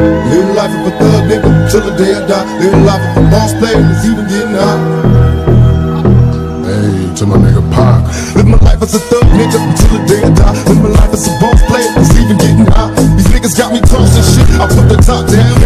Live the life of a thug nigga till the day I die. Live the life of a boss player it's even getting high. Hey, to my nigga Pac. Live my life as a thug nigga till the day I die. Live my life as a boss player it's even getting high. These niggas got me tossing shit. I put the top down.